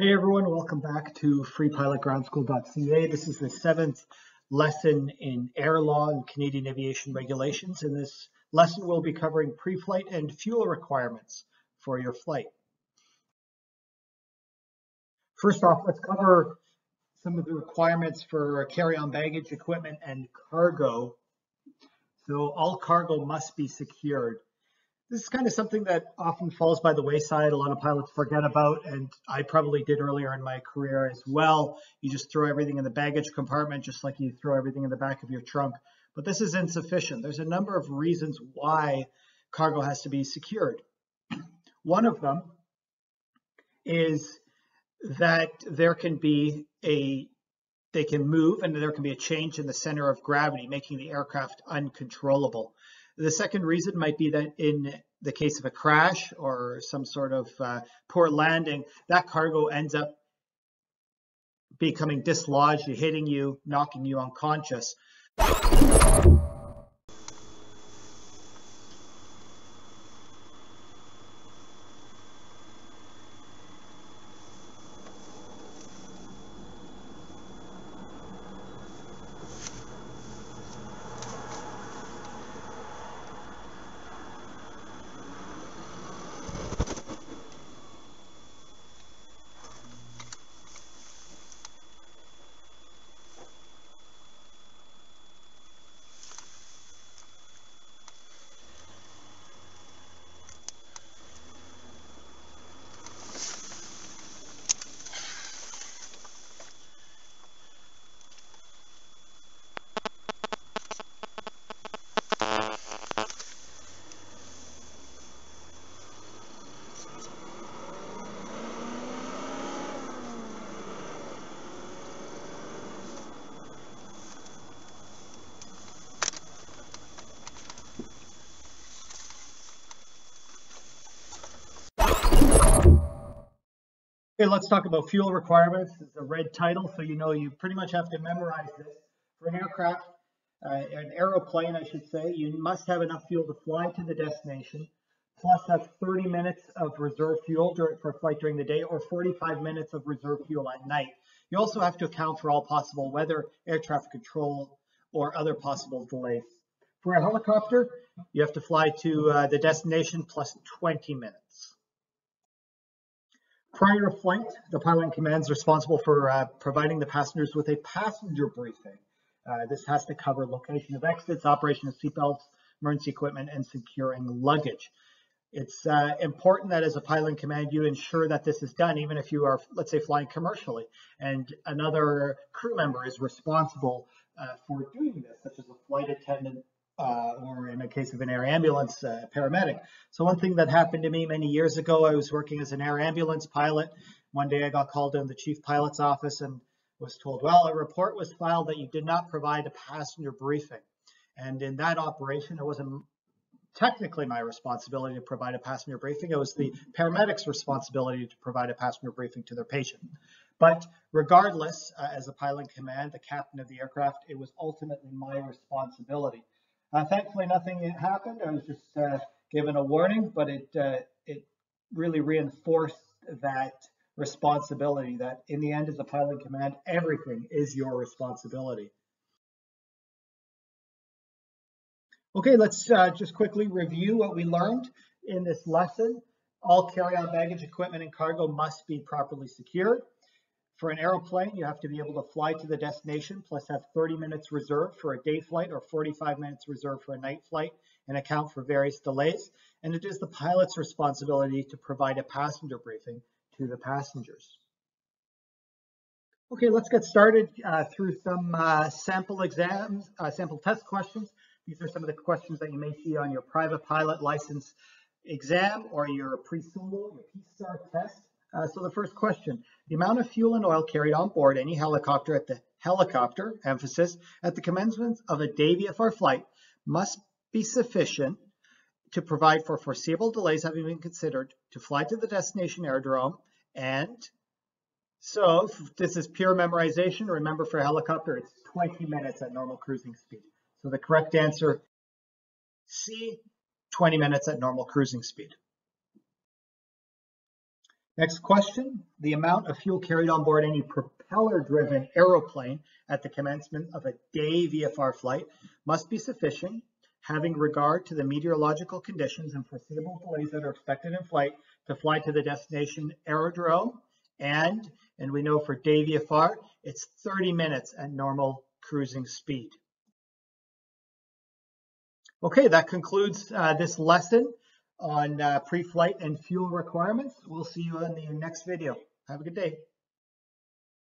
Hey everyone, welcome back to freepilotgroundschool.ca. This is the seventh lesson in air law and Canadian aviation regulations. In this lesson, we'll be covering pre-flight and fuel requirements for your flight. First off, let's cover some of the requirements for carry-on baggage, equipment, and cargo. So all cargo must be secured this is kind of something that often falls by the wayside. A lot of pilots forget about, and I probably did earlier in my career as well. You just throw everything in the baggage compartment, just like you throw everything in the back of your trunk. But this is insufficient. There's a number of reasons why cargo has to be secured. One of them is that there can be a they can move and there can be a change in the center of gravity, making the aircraft uncontrollable. The second reason might be that in the case of a crash or some sort of uh, poor landing, that cargo ends up becoming dislodged, hitting you, knocking you unconscious. Okay, let's talk about fuel requirements. It's a red title, so you know you pretty much have to memorize this. For an aircraft, uh, an aeroplane, I should say, you must have enough fuel to fly to the destination, plus have 30 minutes of reserve fuel for a flight during the day or 45 minutes of reserve fuel at night. You also have to account for all possible weather, air traffic control, or other possible delays. For a helicopter, you have to fly to uh, the destination plus 20 minutes. Prior to flight, the pilot in command is responsible for uh, providing the passengers with a passenger briefing. Uh, this has to cover location of exits, operation of seatbelts, emergency equipment, and securing luggage. It's uh, important that as a pilot in command, you ensure that this is done, even if you are, let's say, flying commercially, and another crew member is responsible uh, for doing this, such as a flight attendant in case of an air ambulance uh, paramedic. So one thing that happened to me many years ago, I was working as an air ambulance pilot. One day I got called in the chief pilot's office and was told, well, a report was filed that you did not provide a passenger briefing. And in that operation, it wasn't technically my responsibility to provide a passenger briefing. It was the paramedic's responsibility to provide a passenger briefing to their patient. But regardless, uh, as a pilot in command, the captain of the aircraft, it was ultimately my responsibility. Uh, thankfully, nothing happened. I was just uh, given a warning, but it uh, it really reinforced that responsibility. That in the end, as a pilot command, everything is your responsibility. Okay, let's uh, just quickly review what we learned in this lesson. All carry-on baggage, equipment, and cargo must be properly secured. For an aeroplane, you have to be able to fly to the destination, plus have 30 minutes reserved for a day flight or 45 minutes reserved for a night flight and account for various delays. And it is the pilot's responsibility to provide a passenger briefing to the passengers. Okay, let's get started uh, through some uh, sample exams, uh, sample test questions. These are some of the questions that you may see on your private pilot license exam or your pre-solo, your P-STAR test. Uh, so the first question, the amount of fuel and oil carried on board any helicopter at the helicopter, emphasis, at the commencement of a day VFR flight must be sufficient to provide for foreseeable delays having been considered to fly to the destination aerodrome and so this is pure memorization. Remember for a helicopter, it's 20 minutes at normal cruising speed. So the correct answer, C, 20 minutes at normal cruising speed. Next question, the amount of fuel carried on board any propeller-driven aeroplane at the commencement of a day VFR flight must be sufficient, having regard to the meteorological conditions and foreseeable delays that are expected in flight to fly to the destination aerodrome. And, and we know for day VFR, it's 30 minutes at normal cruising speed. Okay, that concludes uh, this lesson on uh, pre-flight and fuel requirements. We'll see you in the next video. Have a good day.